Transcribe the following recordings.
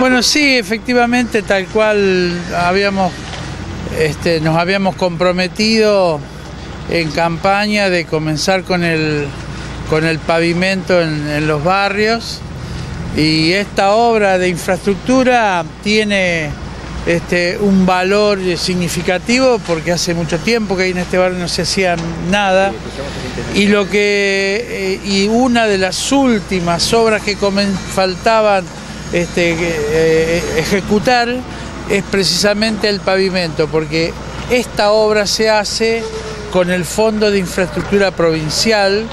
Bueno, sí, efectivamente, tal cual habíamos, este, nos habíamos comprometido en campaña de comenzar con el, con el pavimento en, los barrios. Y esta obra de infraestructura tiene este, un valor significativo porque hace mucho tiempo que ahí en este barrio no se hacía nada. Y lo que eh, y una de las últimas obras que faltaban este, eh, ejecutar es precisamente el pavimento porque esta obra se hace con el Fondo de Infraestructura Provincial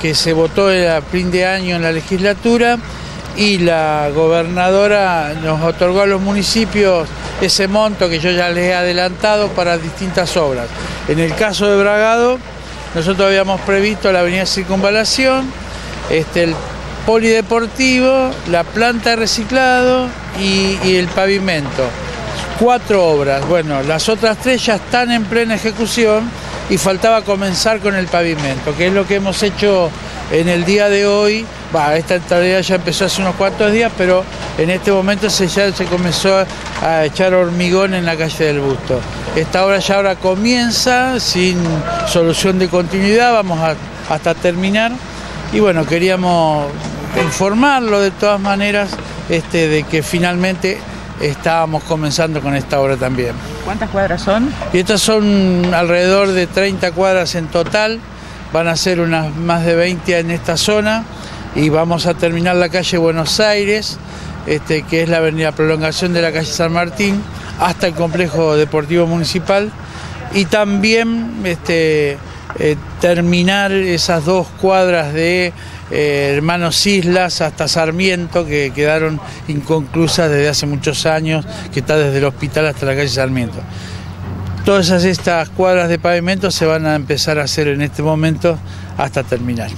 que se votó a fin de año en la legislatura y la gobernadora nos otorgó a los municipios ese monto que yo ya les he adelantado para distintas obras. En el caso de Bragado, nosotros habíamos previsto la avenida Circunvalación, este, el polideportivo, la planta de reciclado y, el pavimento. Cuatro obras. Bueno, las otras tres ya están en plena ejecución y faltaba comenzar con el pavimento, que es lo que hemos hecho en el día de hoy. Va, esta tarea ya empezó hace unos cuantos días, pero en este momento se, ya se comenzó a echar hormigón en la calle del Busto. Esta obra ya ahora comienza sin solución de continuidad, vamos hasta terminar. Y bueno, queríamos informarlo de todas maneras este, de que finalmente estábamos comenzando con esta obra también. ¿Cuántas cuadras son? Y estas son alrededor de 30 cuadras en total, van a ser unas más de 20 en esta zona y vamos a terminar la calle Buenos Aires, este, que es la avenida prolongación de la calle San Martín, hasta el complejo deportivo municipal y también este, eh, terminar esas dos cuadras de eh, Hermanos Islas hasta Sarmiento, que quedaron inconclusas desde hace muchos años, que está desde el hospital hasta la calle Sarmiento. Todas estas cuadras de pavimento se van a empezar a hacer en este momento hasta terminar.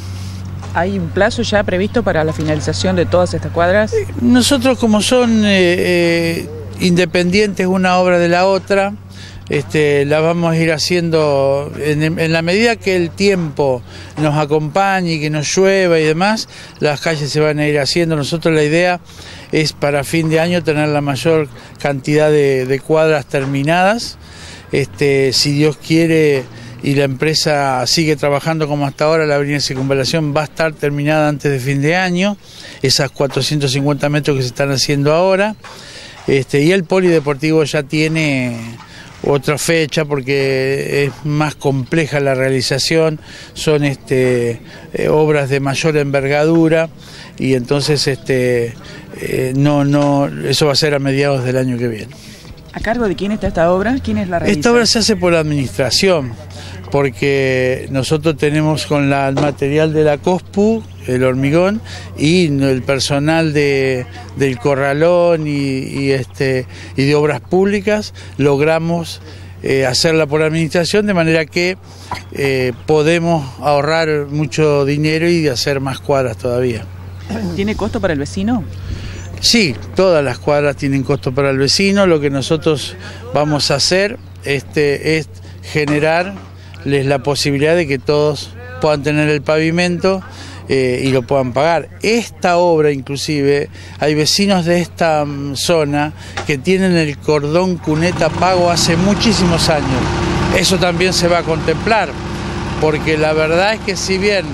¿Hay un plazo ya previsto para la finalización de todas estas cuadras? Nosotros como son eh, independientes una obra de la otra, este, la vamos a ir haciendo en, la medida que el tiempo nos acompañe y que nos llueva y demás, las calles se van a ir haciendo. Nosotros la idea es para fin de año tener la mayor cantidad de, cuadras terminadas. Este, si Dios quiere y la empresa sigue trabajando como hasta ahora, la avenida de circunvalación va a estar terminada antes de fin de año, esas 450 metros que se están haciendo ahora. Este, y el polideportivo ya tiene otra fecha porque es más compleja la realización, son este, eh, obras de mayor envergadura y entonces este, eh, no, no, eso va a ser a mediados del año que viene. ¿A cargo de quién está esta obra? ¿Quién es la realiza? Esta obra se hace por la administración, porque nosotros tenemos con la, el material de la COSPU, el hormigón, y el personal de, del corralón y, este, y de obras públicas, logramos eh, hacerla por la administración, de manera que eh, podemos ahorrar mucho dinero y hacer más cuadras todavía. ¿Tiene costo para el vecino? Sí, todas las cuadras tienen costo para el vecino. Lo que nosotros vamos a hacer este, es generar la posibilidad de que todos puedan tener el pavimento eh, y lo puedan pagar. Esta obra inclusive, hay vecinos de esta mm, zona que tienen el cordón cuneta pago hace muchísimos años. Eso también se va a contemplar, porque la verdad es que si bien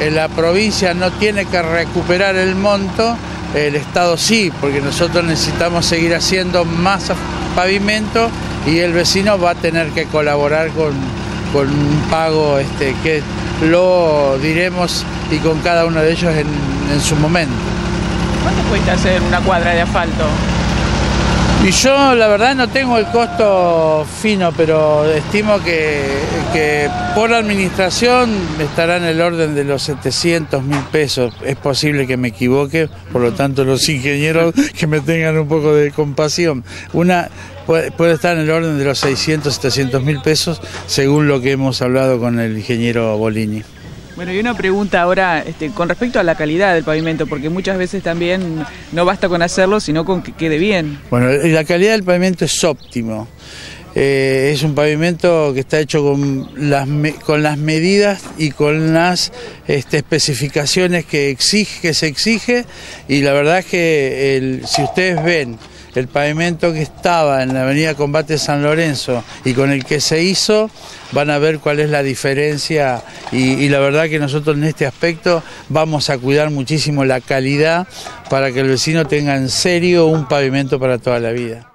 eh, la provincia no tiene que recuperar el monto, el Estado sí, porque nosotros necesitamos seguir haciendo más pavimento y el vecino va a tener que colaborar con con un pago este, que lo diremos y con cada uno de ellos en, su momento. ¿Cuánto cuesta hacer una cuadra de asfalto? Y yo la verdad no tengo el costo fino, pero estimo que, que, por administración estará en el orden de los 700 mil pesos. Es posible que me equivoque, por lo tanto los ingenieros que me tengan un poco de compasión. Una, Puede, estar en el orden de los 600, 700 mil pesos, según lo que hemos hablado con el ingeniero Bolini. Bueno, y una pregunta ahora este, con respecto a la calidad del pavimento, porque muchas veces también no basta con hacerlo, sino con que quede bien. Bueno, la calidad del pavimento es óptimo. Eh, es un pavimento que está hecho con las, medidas y con las este, especificaciones que, exige, que se exige y la verdad es que si ustedes ven el pavimento que estaba en la avenida Combate San Lorenzo y con el que se hizo, van a ver cuál es la diferencia y, la verdad que nosotros en este aspecto vamos a cuidar muchísimo la calidad para que el vecino tenga en serio un pavimento para toda la vida.